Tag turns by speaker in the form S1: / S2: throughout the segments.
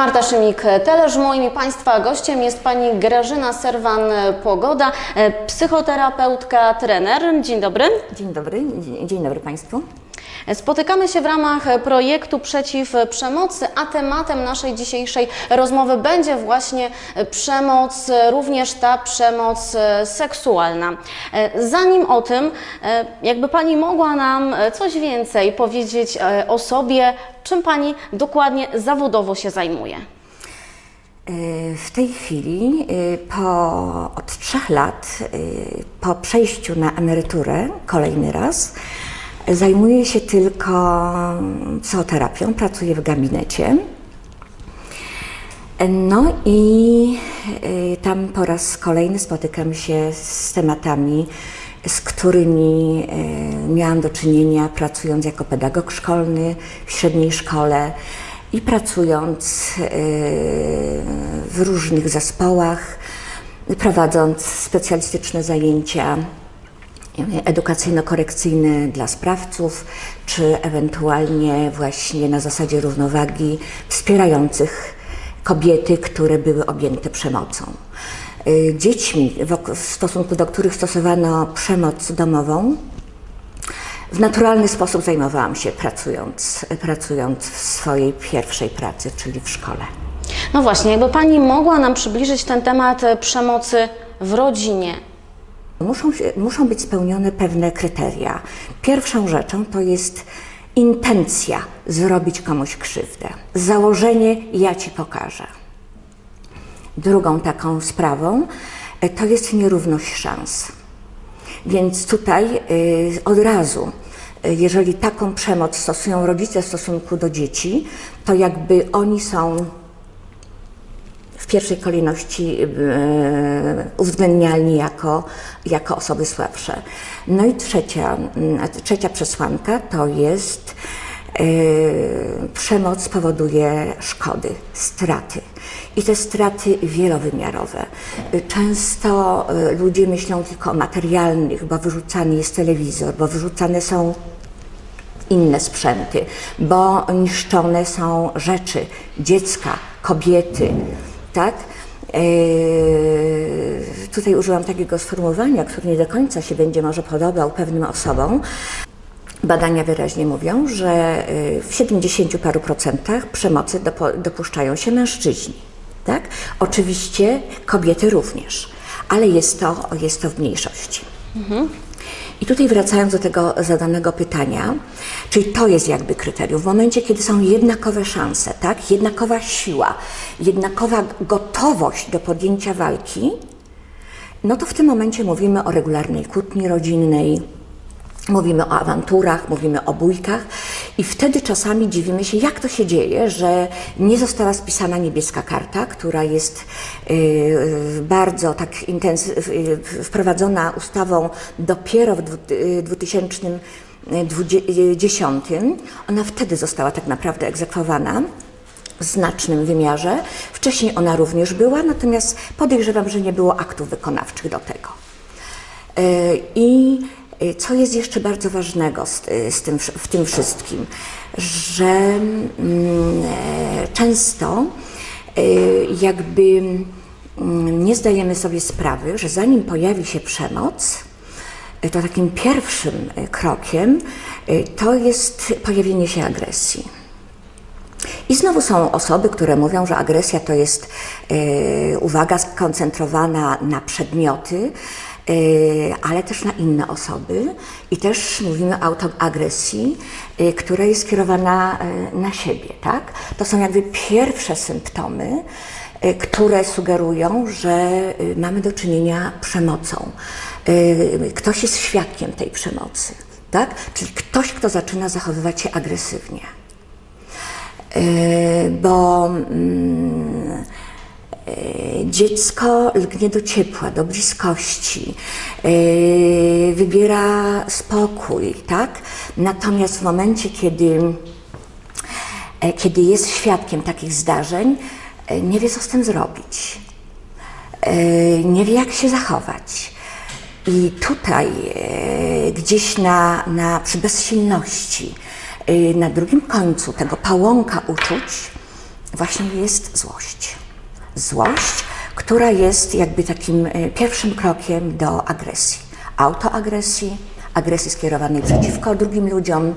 S1: Marta Szymik-Teleż. Moim Państwa gościem jest Pani Grażyna Serwan-Pogoda, psychoterapeutka, trener. Dzień dobry.
S2: Dzień dobry, dzień dobry Państwu.
S1: Spotykamy się w ramach projektu Przeciw Przemocy, a tematem naszej dzisiejszej rozmowy będzie właśnie przemoc, również ta przemoc seksualna. Zanim o tym, jakby Pani mogła nam coś więcej powiedzieć o sobie, czym Pani dokładnie zawodowo się zajmuje?
S2: W tej chwili, po, od trzech lat, po przejściu na emeryturę kolejny raz, Zajmuję się tylko psychoterapią, pracuję w gabinecie. No i y, tam po raz kolejny spotykam się z tematami, z którymi y, miałam do czynienia pracując jako pedagog szkolny w średniej szkole i pracując y, w różnych zespołach, prowadząc specjalistyczne zajęcia edukacyjno-korekcyjne dla sprawców, czy ewentualnie właśnie na zasadzie równowagi wspierających kobiety, które były objęte przemocą. Y, dziećmi, w stosunku do których stosowano przemoc domową, w naturalny sposób zajmowałam się pracując, pracując w swojej pierwszej pracy, czyli w szkole.
S1: No właśnie, jakby Pani mogła nam przybliżyć ten temat przemocy w rodzinie,
S2: Muszą, się, muszą być spełnione pewne kryteria. Pierwszą rzeczą to jest intencja zrobić komuś krzywdę. Założenie ja ci pokażę. Drugą taką sprawą e, to jest nierówność szans. Więc tutaj y, od razu, y, jeżeli taką przemoc stosują rodzice w stosunku do dzieci, to jakby oni są pierwszej kolejności e, uwzględnialni jako, jako osoby słabsze. No i trzecia, trzecia przesłanka to jest e, przemoc powoduje szkody, straty. I te straty wielowymiarowe. Często e, ludzie myślą tylko o materialnych, bo wyrzucany jest telewizor, bo wyrzucane są inne sprzęty, bo niszczone są rzeczy, dziecka, kobiety, tak? Eee, tutaj użyłam takiego sformułowania, które nie do końca się będzie może podobał pewnym osobom. Badania wyraźnie mówią, że e, w 70 paru procentach przemocy dopuszczają się mężczyźni. Tak? Oczywiście kobiety również, ale jest to, jest to w mniejszości. Mhm. I tutaj wracając do tego zadanego pytania, czyli to jest jakby kryterium. W momencie, kiedy są jednakowe szanse, tak? jednakowa siła, jednakowa gotowość do podjęcia walki, no to w tym momencie mówimy o regularnej kłótni rodzinnej, Mówimy o awanturach, mówimy o bójkach i wtedy czasami dziwimy się, jak to się dzieje, że nie została spisana niebieska karta, która jest y, bardzo tak intensywnie wprowadzona ustawą dopiero w 2010. Ona wtedy została tak naprawdę egzekwowana w znacznym wymiarze. Wcześniej ona również była, natomiast podejrzewam, że nie było aktów wykonawczych do tego. Y, I Y, co jest jeszcze bardzo ważnego z, y, z tym, w tym wszystkim, że mm, e, często y, jakby mm, nie zdajemy sobie sprawy, że zanim pojawi się przemoc, to takim pierwszym krokiem to jest pojawienie się agresji. I znowu są osoby, które mówią, że agresja to jest uwaga skoncentrowana na przedmioty, ale też na inne osoby i też mówimy o autoagresji, e, która jest skierowana e, na siebie, tak? To są jakby pierwsze symptomy, które sugerują, że mamy do czynienia przemocą. Ktoś jest świadkiem tej przemocy, tak? Czyli ktoś, kto zaczyna zachowywać się agresywnie. Bo mm, E, dziecko lgnie do ciepła, do bliskości, e, wybiera spokój, tak? Natomiast w momencie, kiedy, e, kiedy jest świadkiem takich zdarzeń, nie wie, co z tym zrobić. Nie wie, jak się zachować. I tutaj gdzieś na, na, przy bezsilności, na drugim końcu tego pałąka uczuć, właśnie jest złość. Złość, która jest jakby takim e, pierwszym krokiem do agresji. Autoagresji, agresji skierowanej przeciwko drugim ludziom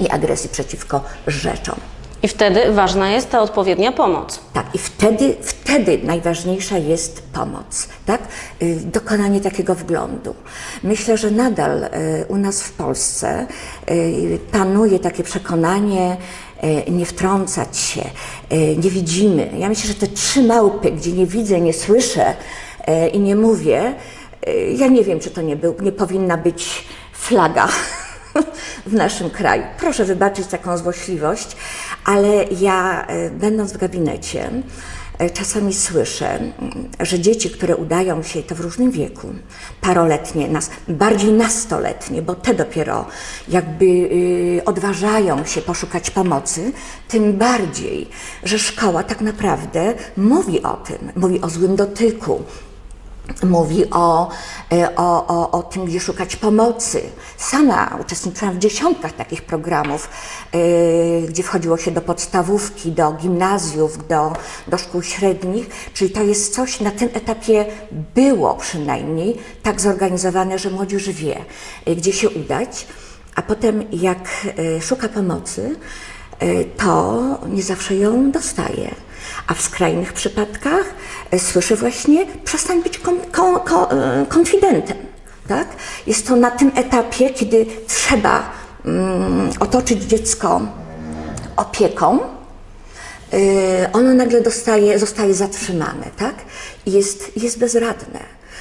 S2: i agresji przeciwko rzeczom.
S1: I wtedy ważna jest ta odpowiednia pomoc.
S2: Tak, i wtedy, wtedy najważniejsza jest pomoc, tak? Y, Dokonanie takiego wglądu. Myślę, że nadal y, u nas w Polsce y, panuje takie przekonanie, nie wtrącać się, nie widzimy. Ja myślę, że te trzy małpy, gdzie nie widzę, nie słyszę i nie mówię, ja nie wiem, czy to nie, był, nie powinna być flaga w naszym kraju. Proszę wybaczyć taką złośliwość, ale ja, e, będąc w gabinecie, e, czasami słyszę, że dzieci, które udają się, to w różnym wieku, paroletnie, nas, bardziej nastoletnie, bo te dopiero jakby y, odważają się poszukać pomocy, tym bardziej, że szkoła tak naprawdę mówi o tym, mówi o złym dotyku, mówi o, e, o, o, o tym, gdzie szukać pomocy. Sama uczestniczyłam w dziesiątkach takich programów, e, gdzie wchodziło się do podstawówki, do gimnazjów, do, do szkół średnich, czyli to jest coś, na tym etapie było przynajmniej tak zorganizowane, że młodzież wie, e, gdzie się udać, a potem jak szuka pomocy, to nie zawsze ją dostaje. A w skrajnych przypadkach e, słyszę właśnie, przestań być kon, kon, kon, e, konfidentem. Tak? Jest to na tym etapie, kiedy trzeba mm, otoczyć dziecko opieką, y, ono nagle dostaje, zostaje zatrzymane, tak? I jest, jest bezradne.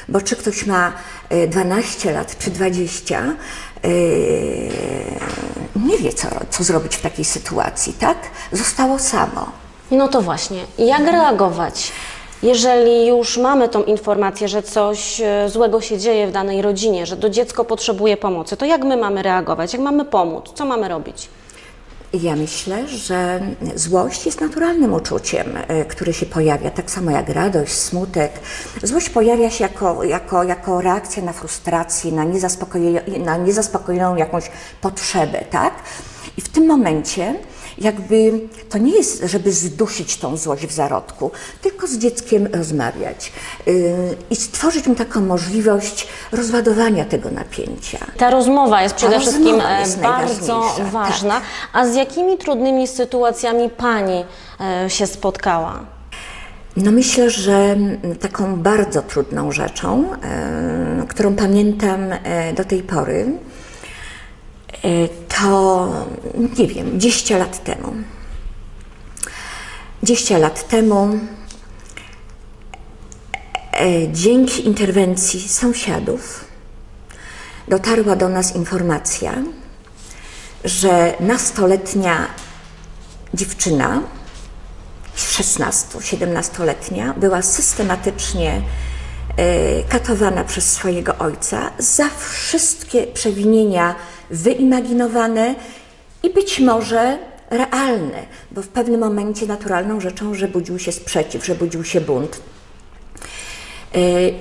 S2: Bo czy ktoś ma y, 12 lat, czy 20, y, nie wie, co, co zrobić w takiej sytuacji, tak? Zostało samo.
S1: No to właśnie, jak reagować? Jeżeli już mamy tą informację, że coś e, złego się dzieje w danej rodzinie, że to dziecko potrzebuje pomocy, to jak my mamy reagować? Jak mamy pomóc? Co mamy robić?
S2: Ja myślę, że złość jest naturalnym uczuciem, e, które się pojawia, tak samo jak radość, smutek. Złość pojawia się jako, jako, jako reakcja na frustrację, na, na niezaspokojoną jakąś potrzebę, tak? I w tym momencie jakby to nie jest, żeby zdusić tą złość w zarodku, tylko z dzieckiem rozmawiać yy, i stworzyć mu taką możliwość rozładowania tego napięcia.
S1: Ta rozmowa jest przede wszystkim e,
S2: jest
S1: bardzo
S2: tak.
S1: ważna. A z jakimi trudnymi sytuacjami Pani e, się spotkała?
S2: No myślę, że taką bardzo trudną rzeczą, e, którą pamiętam e, do tej pory, to nie wiem, 10 lat temu. 10 lat temu e, dzięki interwencji sąsiadów dotarła do nas informacja, że nastoletnia dziewczyna 16-17-letnia była systematycznie e, katowana przez swojego ojca za wszystkie przewinienia wyimaginowane i być może realne, bo w pewnym momencie naturalną rzeczą, że budził się sprzeciw, że budził się bunt. E,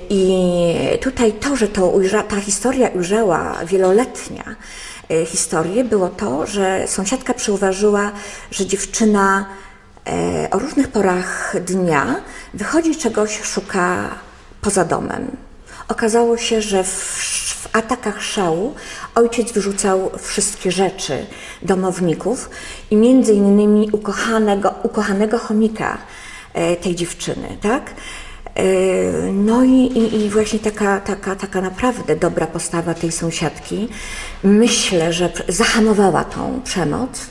S2: I tutaj to, że to ujrza, ta historia ujrzała wieloletnia e, historię, było to, że sąsiadka przyuważyła, że dziewczyna e, o różnych porach dnia wychodzi czegoś, szuka poza domem. Okazało się, że w, w atakach szału ojciec wyrzucał wszystkie rzeczy domowników i między innymi ukochanego, ukochanego chomika e, tej dziewczyny, tak? E, No i, i, i właśnie taka, taka, taka naprawdę dobra postawa tej sąsiadki, myślę, że zahamowała tą przemoc,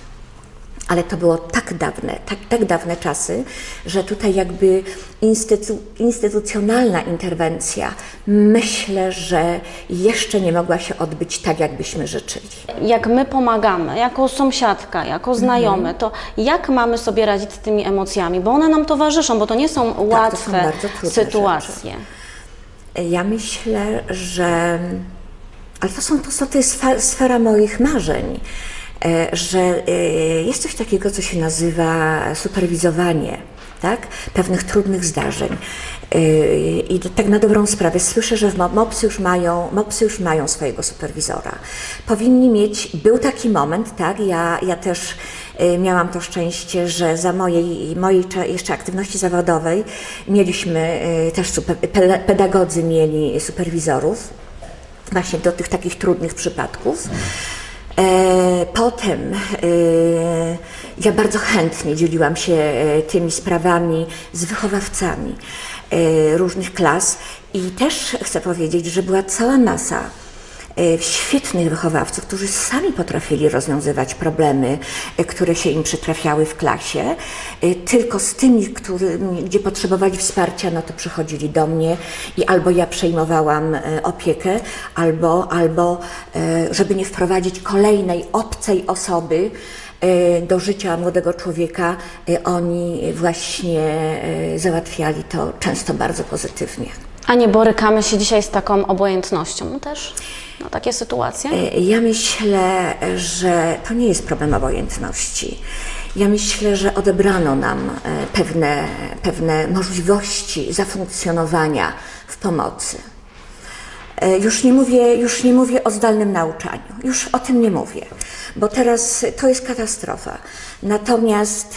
S2: ale to było tak dawne, tak, tak dawne czasy, że tutaj jakby instytu, instytucjonalna interwencja myślę, że jeszcze nie mogła się odbyć tak, jakbyśmy życzyli.
S1: Jak my pomagamy, jako sąsiadka, jako znajomy, to jak mamy sobie radzić z tymi emocjami? Bo one nam towarzyszą, bo to nie są łatwe
S2: bardzo trudne
S1: sytuacje.
S2: Ja myślę, że. Ale to, są, to, są, to jest sfera moich marzeń, że e, jest coś takiego, co się nazywa superwizowanie tak? pewnych trudnych zdarzeń. Yy, I tak na dobrą sprawę słyszę, że MOPSy już mają, MOPSy już mają swojego superwizora. Powinni mieć, był taki moment, tak, ja, ja też miałam to szczęście, że za mojej, mojej cze- jeszcze aktywności zawodowej mieliśmy też super, pe- pedagodzy mieli superwizorów właśnie do tych takich trudnych przypadków. E, Potem e, ja bardzo chętnie dzieliłam się e, tymi sprawami z wychowawcami różnych klas i też chcę powiedzieć, że była cała masa świetnych wychowawców, którzy sami potrafili rozwiązywać problemy, e, które się im przytrafiały w klasie, e, tylko z tymi, gdzie potrzebowali wsparcia, no to przychodzili do mnie i albo ja przejmowałam e, opiekę, albo, albo e, żeby nie wprowadzić kolejnej obcej osoby, e, do życia młodego człowieka, e, oni właśnie e, załatwiali to często bardzo pozytywnie.
S1: A nie borykamy się dzisiaj z taką obojętnością też? No, takie sytuacje?
S2: E, Ja myślę, że to nie jest problem obojętności. Ja myślę, że odebrano nam e, pewne, pewne możliwości zafunkcjonowania w pomocy. E, Już nie, mówię, już nie mówię o zdalnym nauczaniu, już o tym nie mówię, bo teraz to jest katastrofa. Natomiast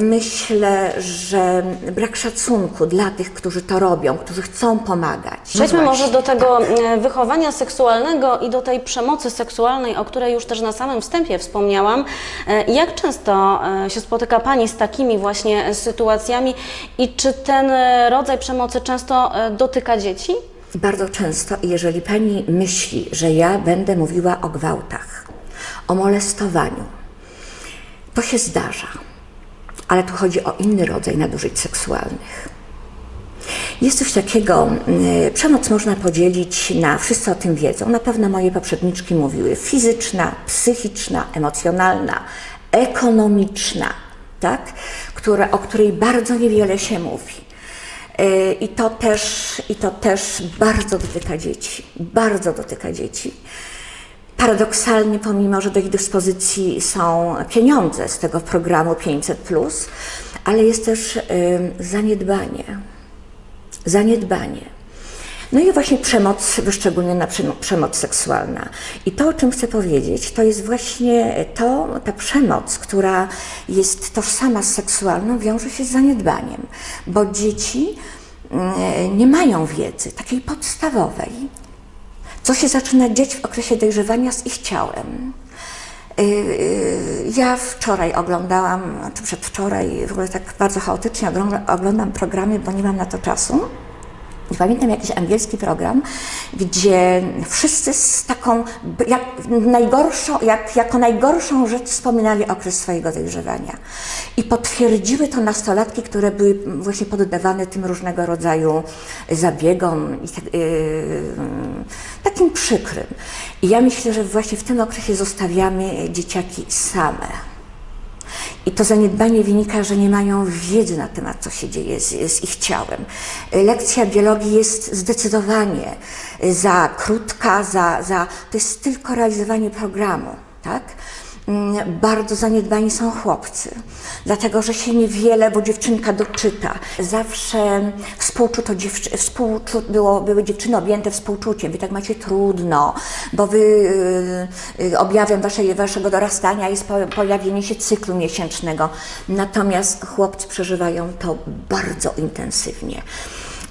S2: myślę, że brak szacunku dla tych, którzy to robią, którzy chcą pomagać. No
S1: Przejdźmy może
S2: właśnie.
S1: do tego e, wychowania seksualnego i do tej przemocy seksualnej, o której już też na samym wstępie wspomniałam. E, Jak często e, się spotyka Pani z takimi właśnie sytuacjami i czy ten rodzaj przemocy często dotyka dzieci?
S2: Bardzo często, jeżeli pani myśli, że ja będę mówiła o gwałtach, o molestowaniu, to się zdarza, ale tu chodzi o inny rodzaj nadużyć seksualnych. Jest coś takiego, y, przemoc można podzielić na, wszyscy o tym wiedzą, na pewno moje poprzedniczki mówiły, fizyczna, psychiczna, emocjonalna, ekonomiczna, tak? Która, o której bardzo niewiele się mówi. Y, I to, też, I to też bardzo dotyka dzieci, bardzo dotyka dzieci. Paradoksalnie, pomimo że do ich dyspozycji są pieniądze z tego programu 500, ale jest też zaniedbanie. Zaniedbanie. No i właśnie przemoc, wyszczególniona przemo- przemoc seksualna. I to, o czym chcę powiedzieć, to jest właśnie to, ta przemoc, która jest tożsama z seksualną, wiąże się z zaniedbaniem, bo dzieci mm, nie mają wiedzy takiej podstawowej, co się zaczyna dzieć w okresie dojrzewania z ich ciałem. Yy, yy, Ja wczoraj oglądałam, czy przedwczoraj, w ogóle tak bardzo chaotycznie oglądam programy, bo nie mam na to czasu. Pamiętam jakiś angielski program, gdzie wszyscy z taką, jak najgorszą, jak, jako najgorszą rzecz wspominali okres swojego dojrzewania. I potwierdziły to nastolatki, które były właśnie poddawane tym różnego rodzaju zabiegom tak, yy, takim przykrym. I ja myślę, że właśnie w tym okresie zostawiamy dzieciaki same. I to zaniedbanie wynika, że nie mają wiedzy na temat, co się dzieje z, z ich ciałem. Lekcja biologii jest zdecydowanie za krótka, za, za, to jest tylko realizowanie programu, tak? Mm, Bardzo zaniedbani są chłopcy, dlatego że się niewiele, bo dziewczynka doczyta. Zawsze współczuto dziewczy, współczu, było, były dziewczyny objęte współczuciem. Wy tak macie trudno, bo wy y, y, objawem waszej, waszego dorastania jest po, pojawienie się cyklu miesięcznego. Natomiast chłopcy przeżywają to bardzo intensywnie.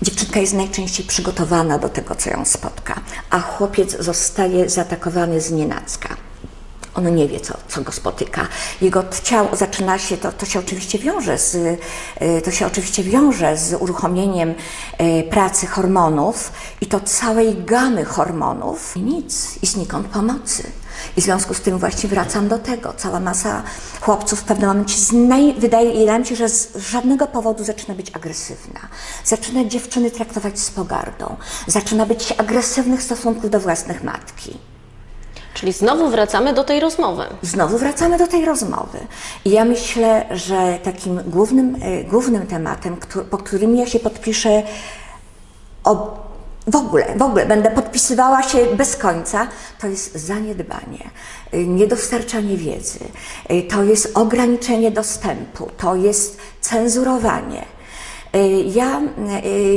S2: Dziewczynka jest najczęściej przygotowana do tego, co ją spotka, a chłopiec zostaje zaatakowany z nienacka. On nie wie, co, co go spotyka. Jego ciało zaczyna się, to, to się oczywiście wiąże z, y, to się oczywiście wiąże z uruchomieniem y, pracy hormonów i to całej gamy hormonów. Nic, i znikąd pomocy. I w związku z tym właśnie wracam do tego. Cała masa chłopców w pewnym momencie, naj, wydaje mi się, że z żadnego powodu zaczyna być agresywna. Zaczyna dziewczyny traktować z pogardą. Zaczyna być agresywnych stosunków do własnych matki.
S1: Czyli znowu wracamy do tej rozmowy.
S2: Znowu wracamy do tej rozmowy. I ja myślę, że takim głównym, e, głównym tematem, po którym ja się podpiszę, ob, w ogóle, w ogóle będę podpisywała się bez końca, to jest zaniedbanie, y, niedostarczanie wiedzy, y, to jest ograniczenie dostępu, to jest cenzurowanie. Ja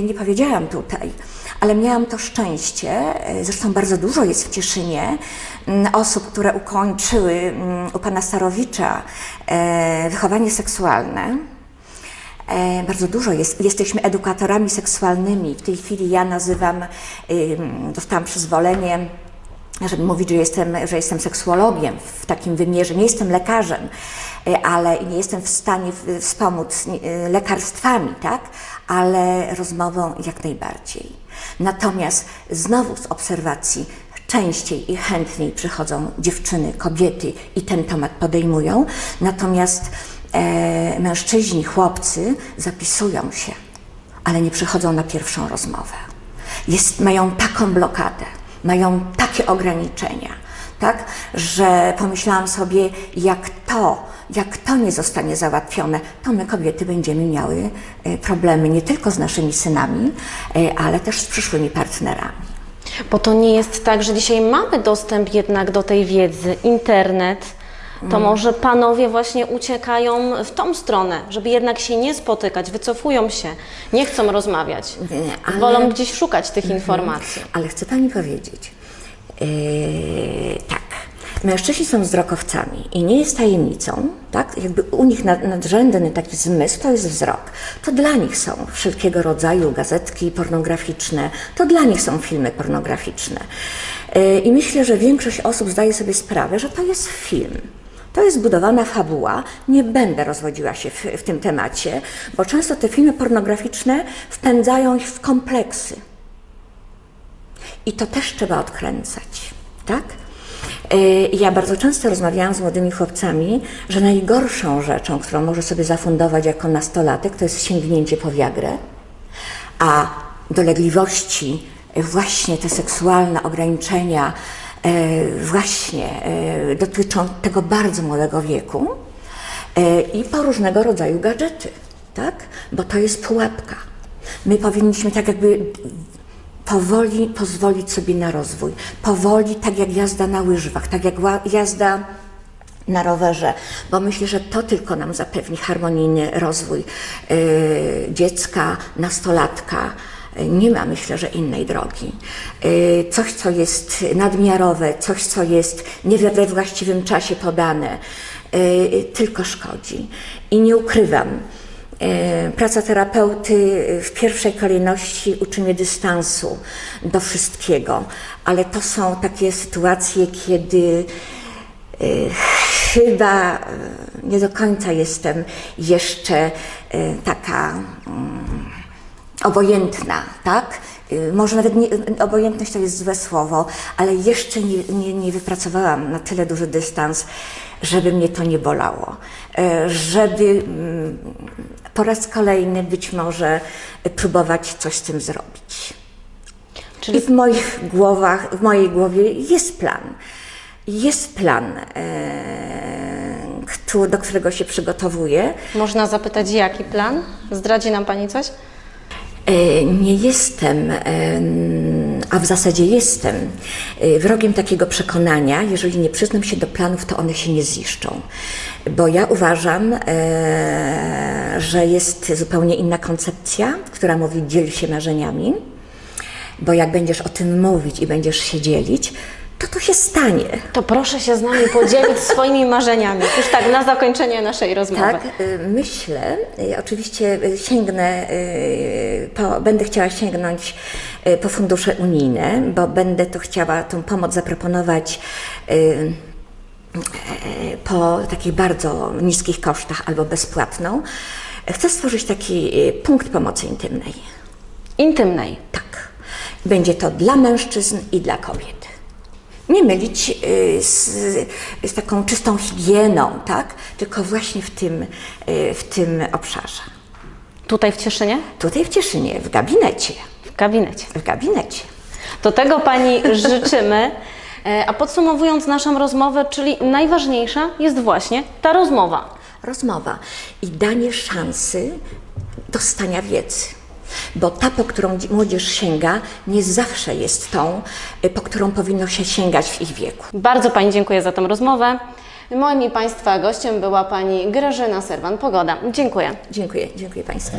S2: nie powiedziałam tutaj, ale miałam to szczęście, y, zresztą bardzo dużo jest w Cieszynie osób, które ukończyły u pana Starowicza e, wychowanie seksualne. E, bardzo dużo jest. Jesteśmy edukatorami seksualnymi. W tej chwili ja nazywam, ym, dostałam przyzwolenie, żeby mówić, że jestem, że jestem seksuologiem w takim wymiarze. Nie jestem lekarzem, e, ale nie jestem w stanie wspomóc e, lekarstwami, tak? Ale rozmową jak najbardziej. Natomiast znowu z obserwacji częściej i chętniej przychodzą dziewczyny, kobiety i ten temat podejmują. Natomiast e, mężczyźni, chłopcy zapisują się, ale nie przychodzą na pierwszą rozmowę. Jest, mają taką blokadę, mają takie ograniczenia, tak, że pomyślałam sobie, jak to, jak to nie zostanie załatwione, to my kobiety będziemy miały e, problemy nie tylko z naszymi synami, e, ale też z przyszłymi partnerami.
S1: Bo to nie jest tak, że dzisiaj mamy dostęp jednak do tej wiedzy, internet. To
S2: Mm.
S1: może panowie właśnie uciekają w tą stronę, żeby jednak się nie spotykać, wycofują się, nie chcą rozmawiać.
S2: Ale- Mhm.
S1: Wolą gdzieś szukać tych informacji.
S2: Ale chcę Pani powiedzieć, yy, tak, mężczyźni są wzrokowcami i nie jest tajemnicą, tak, jakby u nich nad, nadrzędny taki zmysł to jest wzrok. To dla nich są wszelkiego rodzaju gazetki pornograficzne, to dla nich są filmy pornograficzne. Yy, I myślę, że większość osób zdaje sobie sprawę, że to jest film. To jest budowana fabuła. Nie będę rozwodziła się w, w tym temacie, bo często te filmy pornograficzne wpędzają ich w kompleksy. I to też trzeba odkręcać, tak? Yy, Ja bardzo często rozmawiałam z młodymi chłopcami, że najgorszą rzeczą, którą może sobie zafundować jako nastolatek, to jest sięgnięcie po wiagrę, a dolegliwości, yy, właśnie te seksualne ograniczenia, yy, właśnie dotyczą tego bardzo młodego wieku i po różnego rodzaju gadżety, tak? Bo to jest pułapka. My powinniśmy tak jakby powoli pozwolić sobie na rozwój. Powoli, tak jak jazda na łyżwach, tak jak jazda na rowerze, bo myślę, że to tylko nam zapewni harmonijny rozwój yy, dziecka, nastolatka. Nie ma, myślę, że innej drogi. Yy, Coś, co jest nadmiarowe, coś, co jest nie we właściwym czasie podane, yy, tylko szkodzi. I nie ukrywam, Praca terapeuty e, w pierwszej kolejności uczy mnie dystansu do wszystkiego, ale to są takie sytuacje, kiedy e, chyba e, nie do końca jestem jeszcze e, taka mm, obojętna, tak? Może nawet nie, obojętność to jest złe słowo, ale jeszcze nie, nie, nie wypracowałam na tyle duży dystans, żeby mnie to nie bolało. E, Żeby mm, po raz kolejny być może próbować coś z tym zrobić. I w moich głowach, w mojej głowie jest plan. Jest plan, e, do którego się przygotowuję.
S1: Można zapytać, jaki plan? Zdradzi nam Pani coś?
S2: E, Nie jestem, em, a w zasadzie jestem e, wrogiem takiego przekonania, jeżeli nie przyznam się do planów, to one się nie ziszczą. Bo ja uważam, e, że jest zupełnie inna koncepcja, która mówi dziel się marzeniami, bo jak będziesz o tym mówić i będziesz się dzielić, to to się stanie.
S1: To proszę się z nami podzielić swoimi marzeniami. Już tak na zakończenie naszej rozmowy.
S2: Tak, y, myślę, y, oczywiście y, sięgnę, y, po, będę chciała sięgnąć y, po fundusze unijne, bo będę to chciała tą pomoc zaproponować y, y, po takich bardzo niskich kosztach albo bezpłatną. Chcę stworzyć taki y, punkt pomocy intymnej.
S1: Intymnej.
S2: Tak. Będzie to dla mężczyzn i dla kobiet. Nie mylić y, z, z taką czystą higieną, tak? Tylko właśnie w tym, y, w tym obszarze.
S1: Tutaj w Cieszynie?
S2: Tutaj w Cieszynie, w gabinecie.
S1: W gabinecie.
S2: W gabinecie.
S1: To tego Pani życzymy. E, A podsumowując naszą rozmowę, czyli najważniejsza jest właśnie ta rozmowa.
S2: Rozmowa i danie szansy dostania wiedzy. Bo ta, po którą dzi- młodzież sięga, nie zawsze jest tą, y, po którą powinno się sięgać w ich wieku.
S1: Bardzo Pani dziękuję za tę rozmowę. Moim i Państwa gościem była Pani Grażyna Serwan-Pogoda. Dziękuję.
S2: Dziękuję, dziękuję Państwu.